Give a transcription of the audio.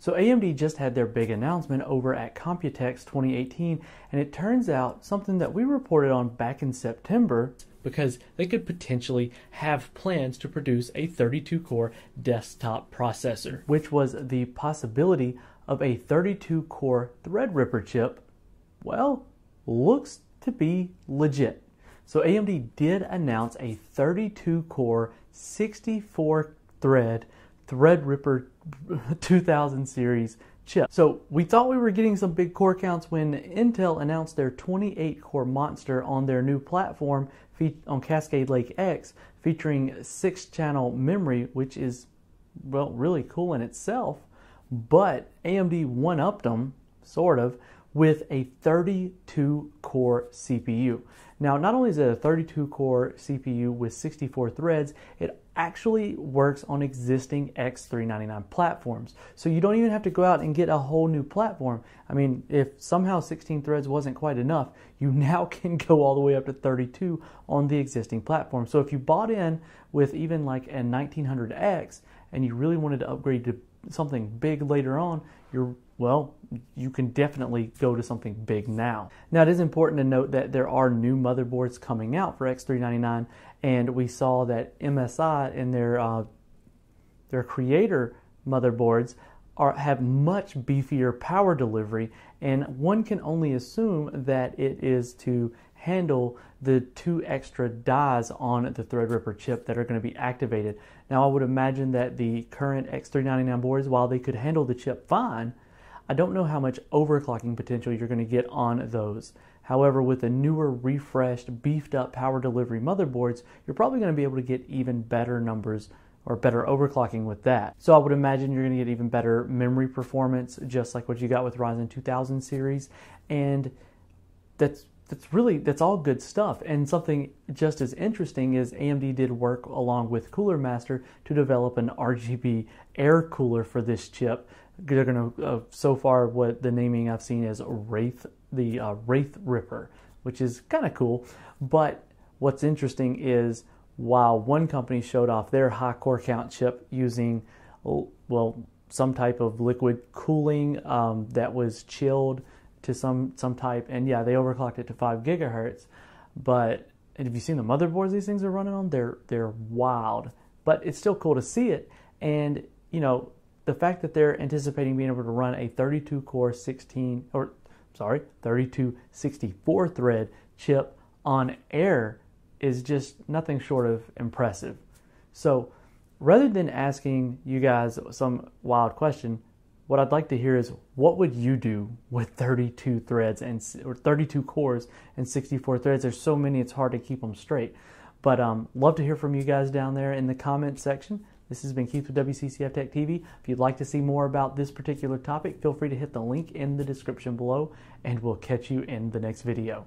So AMD just had their big announcement over at Computex 2018, and it turns out something that we reported on back in September because they could potentially have plans to produce a 32 core desktop processor, which was the possibility of a 32 core Threadripper chip. Well, looks to be legit. So AMD did announce a 32 core, 64 thread Threadripper 2000 series chip. So we thought we were getting some big core counts when Intel announced their 28 core monster on their new platform on Cascade Lake X featuring 6 channel memory which is well really cool in itself but AMD one upped them sort of with a 32 core CPU. Now, not only is it a 32 core CPU with 64 threads, it actually works on existing X399 platforms. So you don't even have to go out and get a whole new platform. I mean, if somehow 16 threads wasn't quite enough, you now can go all the way up to 32 on the existing platform. So if you bought in with even like a 1900X and you really wanted to upgrade to something big later on, you're well, you can definitely go to something big now. Now, it is important to note that there are new motherboards coming out for X399, and we saw that MSI and their uh, their creator motherboards are have much beefier power delivery, and one can only assume that it is to handle the two extra dies on the Threadripper chip that are going to be activated. Now, I would imagine that the current X399 boards, while they could handle the chip fine, I don't know how much overclocking potential you're going to get on those. However, with the newer, refreshed, beefed up power delivery motherboards, you're probably going to be able to get even better numbers or better overclocking with that. So I would imagine you're going to get even better memory performance, just like what you got with Ryzen 2000 series. And that's that's really that's all good stuff and something just as interesting is AMD did work along with Cooler Master to develop an RGB air cooler for this chip they're going to uh, so far what the naming I've seen is Wraith the uh, Wraith Ripper, which is kind of cool. But what's interesting is while one company showed off their high core count chip using well some type of liquid cooling um, that was chilled to some some type, and yeah, they overclocked it to five gigahertz. But have you seen the motherboards these things are running on? They're they're wild, but it's still cool to see it. And you know, the fact that they're anticipating being able to run a 32 core 16 or sorry 32 64 thread chip on air is just nothing short of impressive so rather than asking you guys some wild question what i'd like to hear is what would you do with 32 threads and or 32 cores and 64 threads there's so many it's hard to keep them straight but um, love to hear from you guys down there in the comment section this has been Keith with WCCF Tech TV. If you'd like to see more about this particular topic, feel free to hit the link in the description below, and we'll catch you in the next video.